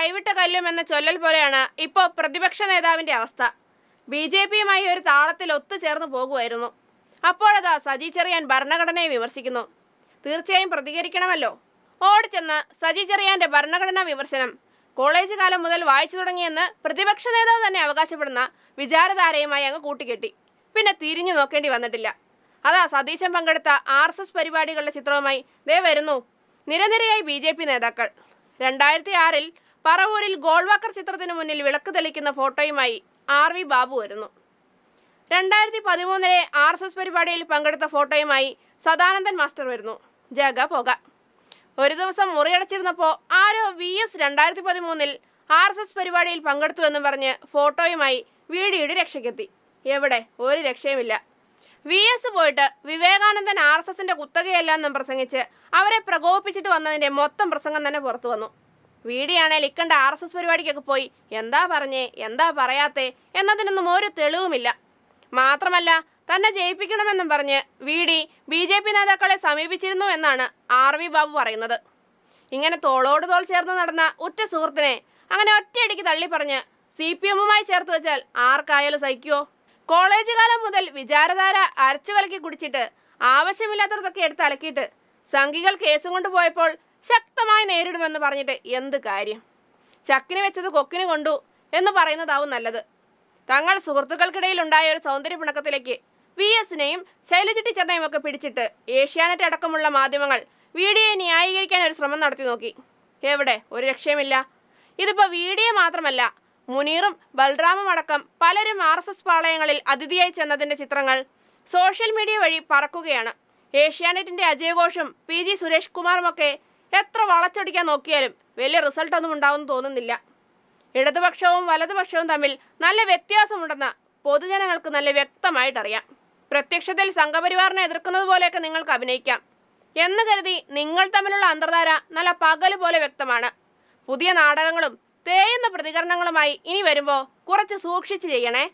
കൈവിട്ട കല്ലും എന്ന ചൊല്ലൽ പോലെയാണ് ഇപ്പോൾ പ്രതിപക്ഷ നേതാവിന്റെ അവസ്ഥ. ബി ജെ പിയുമായി ഒരു താളത്തിൽ ഒത്തുചേർന്ന് പോകുമായിരുന്നു. അപ്പോഴതാ സജി ചെറിയാൻ ഭരണഘടനയെ വിമർശിക്കുന്നു. തീർച്ചയായും പ്രതികരിക്കണമല്ലോ. ഓടിച്ചെന്ന് സജി ചെറിയാന്റെ ഭരണഘടനാ വിമർശനം. കോളേജ് കാലം മുതൽ വായിച്ചു തുടങ്ങിയെന്ന് പ്രതിപക്ഷ നേതാവ് തന്നെ അവകാശപ്പെടുന്ന വിചാരധാരയുമായി അങ്ങ് കൂട്ടിക്കെട്ടി. പിന്നെ തിരിഞ്ഞു നോക്കേണ്ടി വന്നിട്ടില്ല. അതാ സതീശൻ പങ്കെടുത്ത ആർ എസ് എസ് പരിപാടികളുടെ ചിത്രവുമായി ദേ വരുന്നു. നിരനിരയായി ബി ജെ പി നേതാക്കൾ. രണ്ടായിരത്തി ആറിൽ പറവൂരിൽ ഗോൾവാക്കർ ചിത്രത്തിനു മുന്നിൽ വിളക്ക് തെളിക്കുന്ന ഫോട്ടോയുമായി ആർ വി ബാബു വരുന്നു. രണ്ടായിരത്തി പതിമൂന്നിലെ ആർ എസ് എസ് പരിപാടിയിൽ പങ്കെടുത്ത ഫോട്ടോയുമായി സദാനന്ദൻ മാസ്റ്റർ വരുന്നു. ജഗ പോക. ഒരു ദിവസം മുറിയടച്ചിരുന്നപ്പോൾ ആരോ വി എസ് രണ്ടായിരത്തി പതിമൂന്നിൽ ആർ എസ് എസ് പരിപാടിയിൽ പങ്കെടുത്തുവെന്നും പറഞ്ഞ് ഫോട്ടോയുമായി വീഡിയോയുടെ രക്ഷയ്ക്കെത്തി. എവിടെ? ഒരു രക്ഷയുമില്ല. വി എസ് പോയിട്ട് വിവേകാനന്ദൻ ആർ എസ് എസിന്റെ കുത്തകയല്ല എന്നും പ്രസംഗിച്ച് അവരെ പ്രകോപിപ്പിച്ചിട്ട് വന്നതിന്റെ മൊത്തം പ്രസംഗം തന്നെ പുറത്തു വന്നു. വീഡിയാണേൽ ഇക്കണ്ട ആർ എസ് എസ് പരിപാടിക്കൊക്കെ പോയി. എന്താ പറഞ്ഞേ? എന്താ പറയാത്തേ? എന്നതിനൊന്നും ഒരു തെളിവുമില്ല. മാത്രമല്ല തന്നെ ജയിപ്പിക്കണമെന്നും പറഞ്ഞ് V D B J P നേതാക്കളെ സമീപിച്ചിരുന്നു എന്നാണ് ആർ വി ബാബു പറയുന്നത്. ഇങ്ങനെ തോളോട് തോൾ ചേർന്ന് നടന്ന ഉറ്റ സുഹൃത്തിനെ അങ്ങനെ ഒറ്റയടിക്ക് തള്ളി പറഞ്ഞ് സി പി എമ്മുമായി ചേർത്ത് വെച്ചാൽ ആർക്കായാലും സഹിക്കുമോ കോളേജ് കാലം മുതൽ വിചാരധാര അരച്ചു കലക്കി കുടിച്ചിട്ട് ആവശ്യമില്ലാത്തതൊക്കെ എടുത്ത് അലക്കിയിട്ട് സംഘികൾ കേസും കൊണ്ട് പോയപ്പോൾ ശക്തമായി നേരിടുമെന്ന് പറഞ്ഞിട്ട് എന്ത് കാര്യം? ചക്കിന് വെച്ചത് കൊക്കിന് കൊണ്ടു എന്ന് പറയുന്നതാവും നല്ലത്. തങ്ങൾ സുഹൃത്തുക്കൾക്കിടയിൽ ഉണ്ടായ ഒരു സൗന്ദര്യ പിണക്കത്തിലേക്ക് വി എസിനെയും ശൈലജ ടീച്ചറിനെയും ഒക്കെ പിടിച്ചിട്ട് ഏഷ്യാനെറ്റ് അടക്കമുള്ള മാധ്യമങ്ങൾ വീഡിയോയെ ന്യായീകരിക്കാൻ ഒരു ശ്രമം നടത്തി നോക്കി. എവിടെ? ഒരു രക്ഷയുമില്ല. ഇതിപ്പോൾ വീഡിയോ മാത്രമല്ല മുനീറും ബൽറാമും അടക്കം പലരും ആർ എസ് എസ് പാളയങ്ങളിൽ അതിഥിയായി ചെന്നതിന്റെ ചിത്രങ്ങൾ സോഷ്യൽ മീഡിയ വഴി പറക്കുകയാണ്. ഏഷ്യാനെറ്റിന്റെ അജയഘോഷും പി ജി സുരേഷ് കുമാറുമൊക്കെ എത്ര വളച്ചൊടിക്കാൻ നോക്കിയാലും വലിയ റിസൾട്ടൊന്നും ഉണ്ടാവുമെന്ന് തോന്നുന്നില്ല. ഇടതുപക്ഷവും വലതുപക്ഷവും തമ്മിൽ നല്ല വ്യത്യാസമുണ്ടെന്ന് പൊതുജനങ്ങൾക്ക് നല്ല വ്യക്തമായിട്ടറിയാം. പ്രത്യക്ഷത്തിൽ സംഘപരിവാറിനെ എതിർക്കുന്നത് പോലെയൊക്കെ നിങ്ങൾക്ക് അഭിനയിക്കാം. എന്ന് കരുതി നിങ്ങൾ തമ്മിലുള്ള അന്തർധാര നല്ല പകൽ പോലെ വ്യക്തമാണ്. പുതിയ നാടകങ്ങളും തേയുന്ന പ്രതികരണങ്ങളുമായി ഇനി വരുമ്പോൾ കുറച്ച് സൂക്ഷിച്ച് ചെയ്യണേ.